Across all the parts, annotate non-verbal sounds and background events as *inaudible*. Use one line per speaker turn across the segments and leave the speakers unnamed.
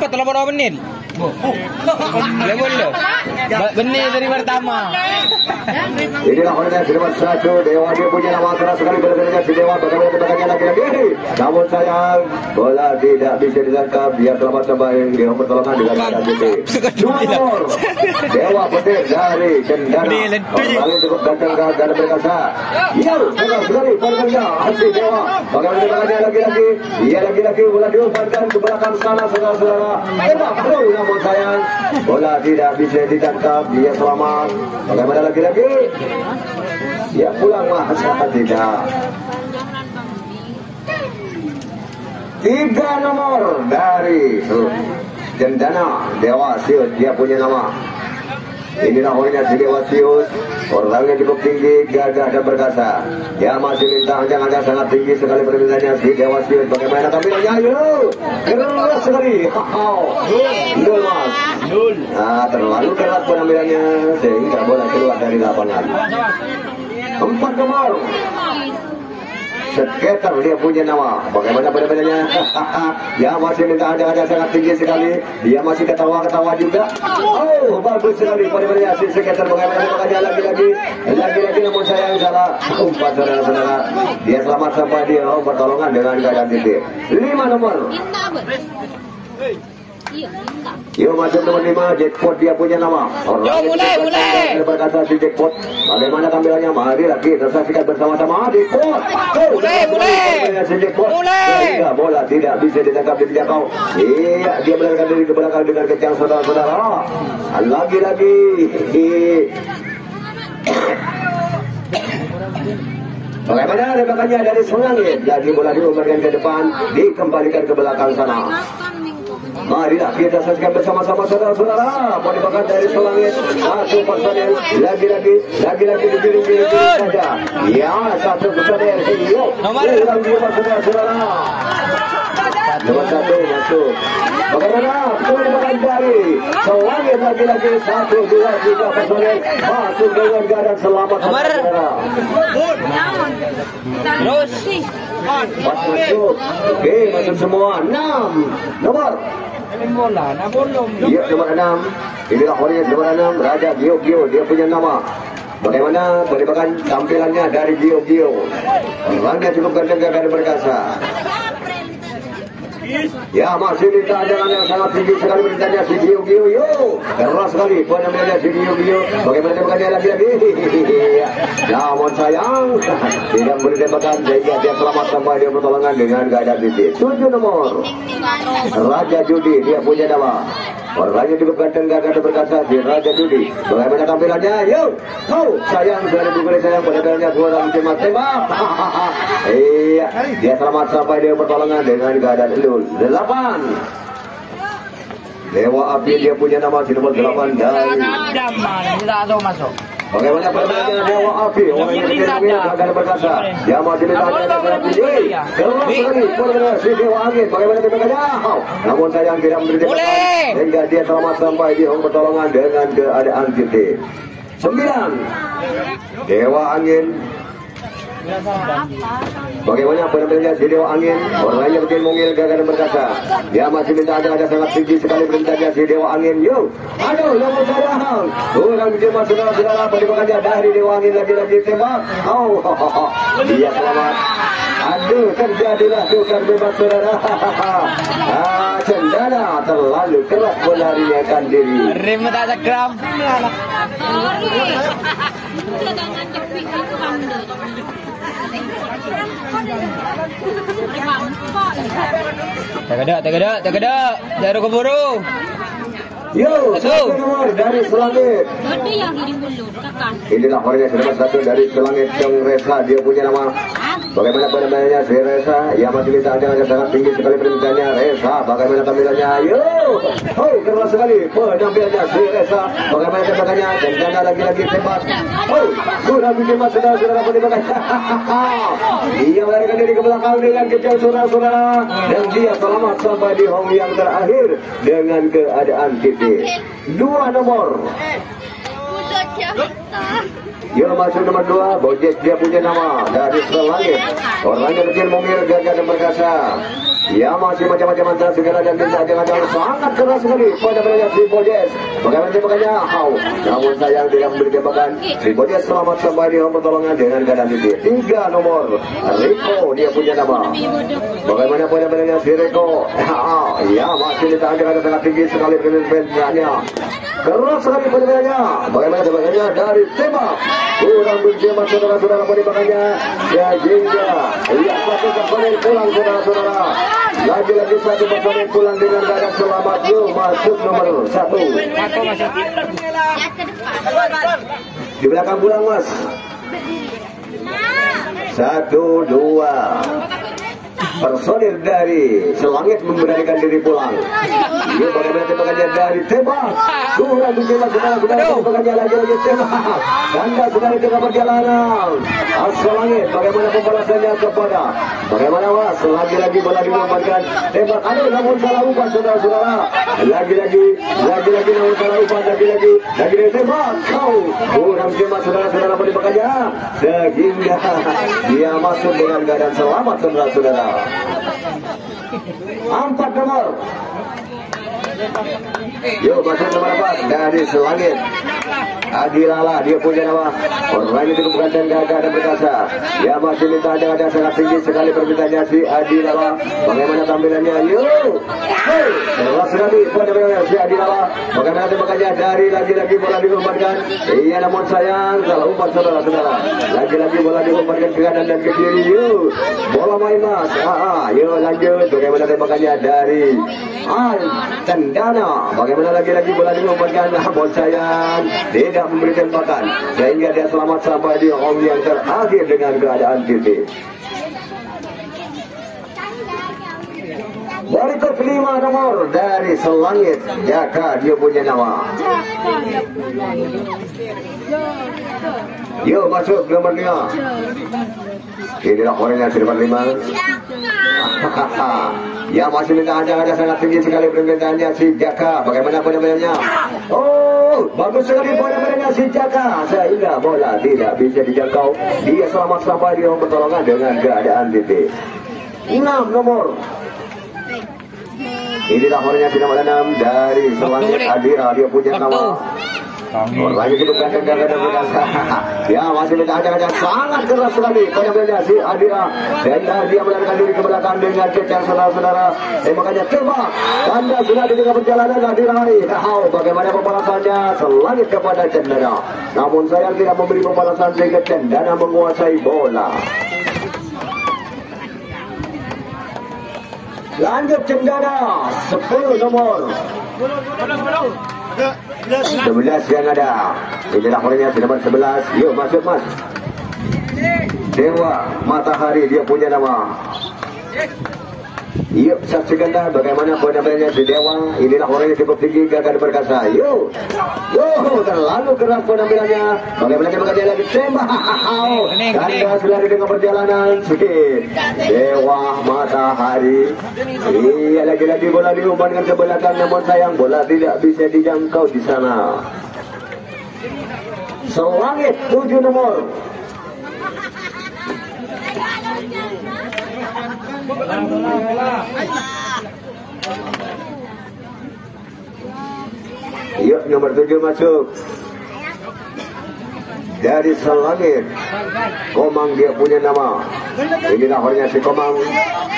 cepat telah berapa menit? Lemon lo. Benih dari pertama.
Inilah orangnya Silman satu Dewa dia punya nama keras sekali berbeda si Dewa bagaimana tebakannya lagi-lagi namun sayang bola tidak bisa ditangkap dia selamat kembali di pertolongan dengan keadaan titik nomor. Dewa petir dari Cendana kembali cukup datang dalam berkasa ya keras sekali berbeda hati Dewa. Bagaimana tebakannya lagi-lagi ia lagi-lagi bola diumpankan ke belakang sana saudara-saudara. Tembak bro namun sayang. Bola tidak bisa ditangkap dia selamat. Bagaimana lagi-lagi? Ya pulang masa tidak. Tiga nomor dari Jendana Dewa Sius. Dia punya nama. Inilah orangnya si Dewa Sius Orangnya cukup tinggi, gagah dan perkasa. Ya masih minta yang agak sangat tinggi sekali permintaannya. Si Dewa Sius Bagaimana tampilannya? Ayo Keras sekali. Nul mas. Nul. Nah terlalu keras penampilannya Sehingga bola keluar dari lapangan. Empat nomor Skater dia punya nama. Bagaimana benar-benarnya? *laughs* dia masih minta ada-ada sangat tinggi sekali. Dia masih ketawa-ketawa juga. Oh, bagus sekali benar-benarnya si skater. Bagaimana makanya lagi-lagi, lagi-lagi namun saya yang salah. Empat saudara-saudara. Dia selamat sampai dia oh, pertolongan dengan keadaan titik. Lima nomor. Yuk masuk nomor lima, jackpot dia punya nama. Orang
Yo, mulai, mulai.
Berkata si jackpot. Bagaimana tampilannya? Mari lagi kita saksikan bersama-sama. Jackpot. Oh,
Mulai, mulai.
Si jackpot.
Mulai.
Sehingga bola tidak bisa ditangkap di jangkau. Iya, dia melarikan diri ke belakang dengan kencang saudara-saudara. Lagi-lagi. Bagaimana tembakannya dari selangit? Lagi bola diumbarkan ke depan, dikembalikan ke belakang sana. Marilah kita saksikan bersama-sama saudara-saudara. Penembakan dari selangit? Satu personel Lagi-lagi Lagi-lagi digiring-giring saja. Ya satu personel Yo
Nomor.
Dia saudara-saudara. Nomor satu masuk. Bagaimana? Penembakan dari Selangit lagi-lagi. Satu, dua, tiga personel Masuk dengan keadaan selamat
Nomor.
saudara.
Terus.
Pas masuk. Oke masuk semua. Enam. Nomor Iya nomor enam. Inilah orangnya nomor enam Raja Gio Gio dia punya nama. Bagaimana penembakan tampilannya dari Gio Gio? Orangnya cukup ganteng dan berkasa. Ya masih minta jangan yang sangat tinggi sekali perintahnya si Gio Gio yo. Keras sekali penampilannya si Gio Gio. Bagaimana tembakannya lagi-lagi *laughs* namun sayang tidak beri tembakan sehingga dia selamat sampai dia pertolongan dengan keadaan titik tujuh nomor Raja Judi dia punya nama Orangnya cukup ganteng gagah dan berkasa Raja Judi. Bagaimana tampilannya? Yo, oh sayang sudah dibukuli sayang penampilannya kurang cemat tembak. iya, dia selamat sampai dia pertolongan dengan keadaan elul. Delapan. Dewa api dia punya nama di nomor delapan
Daman, tidak ada masuk.
Bagaimana permainannya Dewa Api? Gagal berkasa. Dia masih minta ada yang tinggi. Keras sekali. Bagaimana si Dewa Angin? Bagaimana tembakannya? Namun sayang tidak.
Boleh.
Sehingga dia selamat sampai di home pertolongan dengan keadaan titik. Sembilan. Dewa Angin Bagaimana penampilannya si Dewa Angin? Orang lainnya bikin mungil gagal dan berkasa. Dia masih minta ada ada sangat tinggi sekali perintahnya si Dewa Angin. Yo, aduh, nomor sayang. Orang bikin masuk dalam saudara penembakannya dari Dewa Angin lagi-lagi tembak. Oh, dia selamat. Aduh, terjadilah tukar bebas saudara. ah, cendana terlalu keras melarikan diri.
Rem tak ada, tak ada, tak ada. Jaru keburu.
Yo, satu nomor dari selangit.
Yang.
Inilah orangnya nomor satu dari selangit Ceng Resa. Dia punya nama. Bagaimana penampilannya si Resa? Ia masih minta ada yang sangat tinggi sekali permintaannya Resa. Bagaimana tampilannya? Yo, oh keras sekali penampilannya si Resa. Bagaimana tembakannya? Dan janda lagi-lagi tembak. Oh, sudah bikin mas saudara-saudara penembakannya. *laughs* Ia melarikan diri ke belakang dengan kecil saudara-saudara. Dan dia selamat sampai di home yang terakhir dengan keadaan titik. Dua nomor.
Udah
Yo masuk nomor dua, Bojek dia punya nama dari Selangit. Orangnya kecil mungil gagah dan perkasa. Ya masih macam-macam antara segala dan tinta dengan yang sangat keras sekali pada mereka si Bodes. Bagaimana tembakannya? How? Namun sayang tidak memberi tembakan. Si Bodes selamat sampai di pertolongan dengan keadaan ini. Tiga nomor. Rico dia punya nama. Bagaimana pada mereka si Rico? Ya masih ditahan dengan sangat tinggi sekali kementeriannya. Keras sekali penyebarannya. Bagaimana tembakannya dari tembak. Kurang berjemaah saudara-saudara penembakannya. Sehingga ia satu personil pulang saudara-saudara. Lagi-lagi satu personil pulang dengan keadaan selamat. Yuk masuk nomor satu. Di belakang pulang mas. Satu, dua personil dari Selangit memberanikan diri pulang. Dia bagaimana tembakannya dari tembak. Dua tembak saudara-saudara tembakannya lagi-lagi tembak. Ganda sekali tengah perjalanan. Selangit bagaimana pembalasannya kepada bagaimana was lagi-lagi bola dilomparkan tembak aduh namun salah umpan saudara-saudara lagi-lagi lagi-lagi namun salah umpan lagi-lagi lagi-lagi tembak kau kurang tembak saudara-saudara penembakannya sehingga dia masuk dengan keadaan selamat saudara-saudara empat nomor Yuk masuk nomor empat dari Selangit Adilala dia punya nama. Orang itu bukan gagah dan berkasa Ya masih minta ada ada sangat tinggi sekali permintaannya si Adilala Bagaimana tampilannya? Yuk! Hey Keras sekali pada si Adilala Bagaimana tembakannya? Dari lagi-lagi bola diumpankan Iya namun sayang Salah umpan saudara-saudara. Lagi-lagi bola diumpankan ke kanan dan ke kiri. Yuk! Bola main mas. Ah, ah. Yuk lanjut. Bagaimana tembakannya? Dari Al Tendana Bagaimana lagi-lagi bola diumpankan Namun sayang. Tidak tidak memberi tembakan sehingga dia selamat sampai di home yang terakhir dengan keadaan titik. Berikut lima nomor dari Selangit. Jaka dia punya nama. Yuk masuk nomor lima. Inilah orang yang nomor lima. *laughs* ya masih minta ada sangat tinggi sekali permintaannya si Jaka. Bagaimana namanya? Oh, bagus sekali namanya si Jaka. Sehingga bola tidak bisa dijangkau. Dia selamat sampai di rumah pertolongan dengan keadaan titik. Enam nomor Inilah orangnya tidak ada enam dari Selangit Adira dia punya nama. Orang itu kadang-kadang berkasa. Ya masih ada sangat keras sekali penyampainya si Adira. Dan dia melarikan diri ke belakang dengan cecar saudara-saudara. Eh makanya tembak. Anda sudah di tengah perjalanan Adira ini. Oh, bagaimana pembalasannya? Selangit kepada Cendana. Namun saya tidak memberi pembalasan sehingga Cendana menguasai bola. Lanjut cendana 10 nomor 11 yang ada. Inilah orangnya nomor 11 Yuk masuk mas. Dewa Matahari dia punya nama Yuk saksikan dah bagaimana penampilannya si Dewa Inilah orang yang cukup tinggi gagah perkasa Yuk. Yuk terlalu keras penampilannya. Bagaimana dia dia lagi tembak? Ganda sudah di tengah perjalanan si Dewa Matahari. Iya lagi-lagi bola diumpankan ke belakang Namun sayang bola tidak bisa dijangkau di sana. Selangit tujuh nomor Yuk nomor tujuh masuk. Dari Selangit. Komang dia punya nama. Inilah orangnya si Komang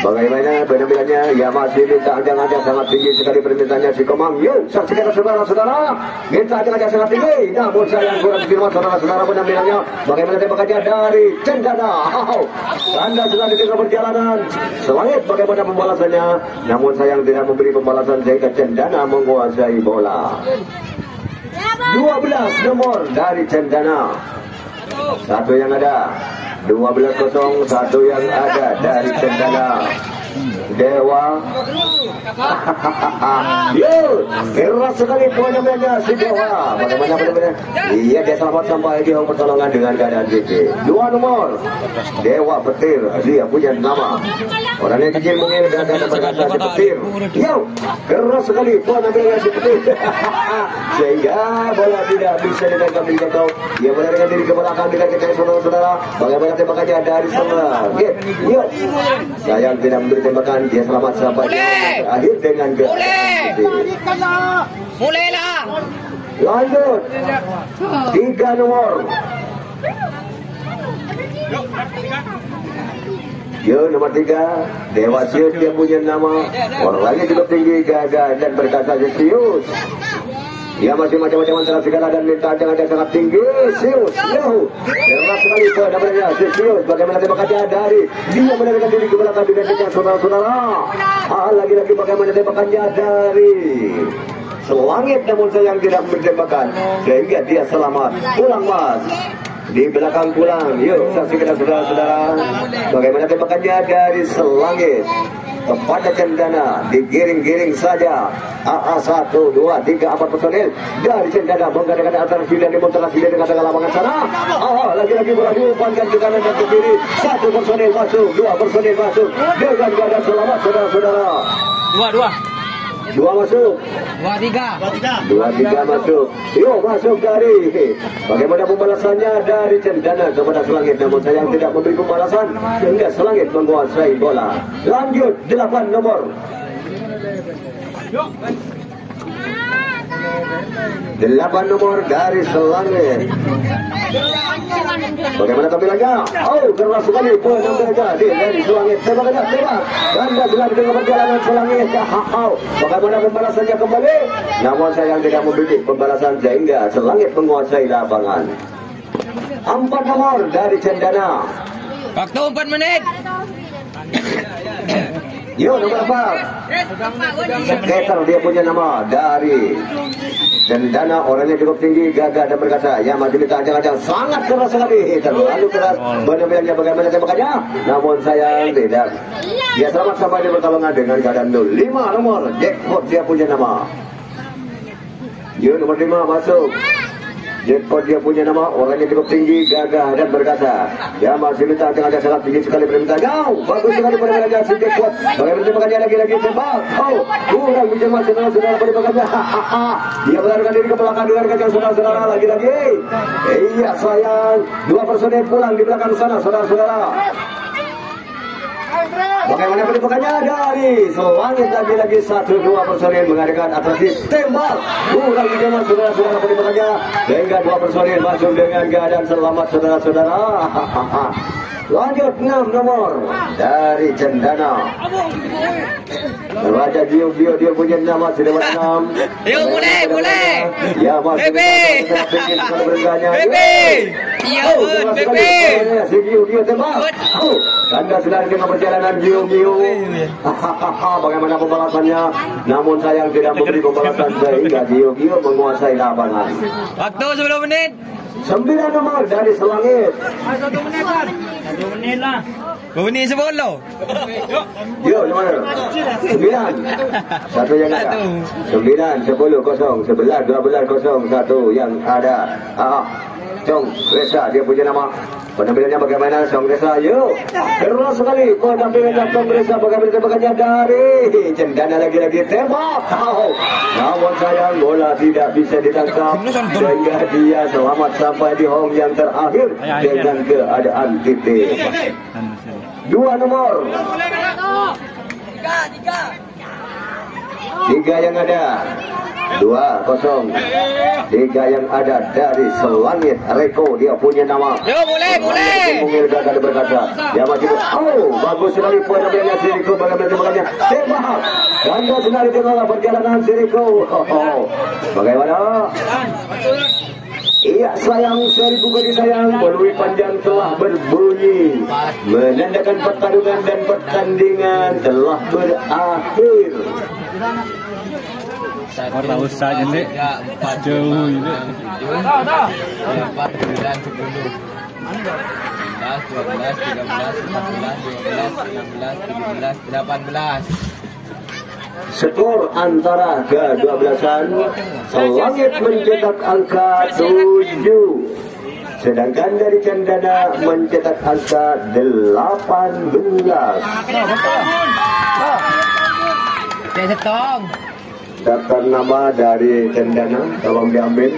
bagaimana penampilannya ya masih minta aja-aja sangat tinggi sekali permintaannya si Komang. Yuk saksikan saudara-saudara. Minta aja-aja sangat tinggi. Namun saya kurang firman saudara-saudara penampilannya. Bagaimana tembakannya? Dari Cendana. Oh, anda sudah di tengah perjalanan. Selangit bagaimana pembalasannya namun sayang tidak memberi pembalasan sehingga Cendana menguasai bola. 12 nomor dari Cendana. Satu yang ada 12 kosong satu yang ada dari Cendana Dewa Yo, keras sekali penyampaiannya si Dewa. Bagaimana benar-benar? Iya dia selamat sampai di pertolongan dengan keadaan gigi. Dua nomor, Dewa Petir. Dia punya nama. Orangnya kecil mungkin dan ada berkata si Petir. Yo, keras sekali penyampaiannya si Petir. Sehingga bola tidak bisa ditangkap di jatuh. Dia melarikan diri ke belakang dengan kita saudara-saudara. Bagaimana tembakannya dari sana? Yo, sayang tidak memberi tembakan dia selamat sampai di
Boleh.
akhir dengan
Boleh. Mulailah.
lanjut. Tiga nomor. Yo nomor tiga. Dewa Sius dia punya nama. Orangnya cukup tinggi. Gagah dan berkata serius Dia masih macam-macam antara segala dan minta jangan dia sangat tinggi. Sius Yo Dewa sekali ke namanya si Bagaimana tembakannya dari Dia menarik diri ke belakang dengan dengan saudara-saudara. Ah, Lagi-lagi bagaimana tembakannya dari Selangit namun sayang tidak menembakkan Sehingga dia selamat. Pulang mas di belakang pulang. Yuk saksikan saudara-saudara. Bagaimana tembakannya dari selangit? Kepada cendana digiring-giring saja. AA 1, 2, 3, 4 personil. Dari cendana menggadangkan antara filian demonstrasi filian dengan tengah lapangan sana. AA lagi-lagi beradu panjang ke kanan dan ke kiri. Satu personil masuk dua personil masuk. Dengan keadaan selamat saudara-saudara.
Dua, dua.
Dua masuk
Dua, tiga.
Dua tiga masuk. Yuk masuk dari. Bagaimana pembalasannya dari cendana kepada selangit. Namun sayang tidak memberi pembalasan sehingga selangit menguasai bola. Lanjut delapan nomor. Delapan nomor dari selangit. Bagaimana tampilannya? Oh, keras sekali poin mereka di dari selangit. Tembakannya tembak. Ganda selangit dengan perjalanan selangit. Oh, bagaimana pembalasannya kembali? Namun sayang tidak memberi pembalasan sehingga selangit menguasai lapangan. Empat nomor dari cendana.
Waktu empat menit.
Yo nomor empat. Skater dia punya nama dari Cendana orangnya cukup tinggi, gagah dan berkasa. Yang masih minta ancang-ancang sangat keras sekali. Terlalu keras. Benar-benarnya bagaimana tembakannya. Namun sayang tidak. Dia selamat sampai di pertolongan dengan keadaan nol. Lima nomor. Jackpot dia punya nama. Yo nomor lima masuk. Jackpot dia punya nama, orangnya cukup tinggi, gagah dan berkasa. Ya masih minta dengan sangat tinggi sekali permintaan. Jauh, bagus sekali permintaan si Jackpot. Bagaimana tembakannya lagi-lagi tembak. Oh, kurang bisa masuk dengan saudara penembakannya. Dia melarikan diri ke belakang dengan kacau saudara-saudara lagi-lagi. Iya sayang, dua personel pulang di belakang sana saudara-saudara. Bagaimana penembakannya dari selangit lagi-lagi satu dua personil mengadakan atraksi tembak. Kurang dijamah saudara-saudara penembakannya sehingga dua personil masuk dengan keadaan selamat saudara-saudara. *laughs* Lanjut enam nomor dari Cendana. Raja Gio Gio dia punya nama sudah enam.
Yuk, mulai, mulai.
Ya, masih
Bebe. *laughs* Bebe. Iya.
Si Gio Gio tembak. Anda sedang dengan perjalanan Gio. Hahaha, Bagaimana pembalasannya? Namun sayang tidak memberi pembalasan sehingga Gio menguasai lapangan.
Waktu 10 menit.
Sembilan nomor dari Selangit.
Dua menit sepuluh.
Yo, nomor sembilan. Satu yang ada. Sembilan, sepuluh kosong, sebelas, dua belas kosong, satu yang ada. Ah, Chong Resa dia punya nama. Penampilannya bagaimana Chong Resa? Yuk, keras sekali penampilannya Chong Resa. Bagaimana tembakannya dari cendana lagi-lagi tembak. Oh, namun sayang bola tidak bisa ditangkap sehingga dia selamat sampai di home yang terakhir dengan keadaan titik. Dua nomor. Tiga yang ada. Dua kosong. Tiga yang ada dari Selangit. Reko dia punya nama.
Yo, boleh, boleh.
Mungil gagah dan berkata. Dia masih Oh, bagus sekali poin ambilnya si Riko. Bagaimana tembakannya? Tembak. Ganda sekali tengah perjalanan si Riko. Oh, *laughs* oh. Bagaimana? Iya sayang seribu kali sayang Peluit panjang telah berbunyi Menandakan pertarungan dan pertandingan telah berakhir
Warna usah jadi jauh ini.
Empat, sembilan, sepuluh. 11, 12, 13, 14, 15, 16, 17, 18.
Skor antara ke-12an Selangit mencetak angka 7 Sedangkan dari Cendana mencetak angka 18
Saya setong.
Daftar nama dari Cendana Tolong diambil